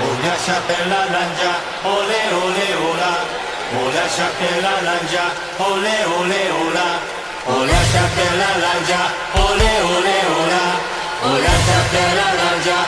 Ola chapela lanja, ole ole ola. Ola chapela lanja, ole ole ola. Ola chapela lanja, ole ole ola. Ola chapela lanja,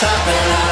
Chapela.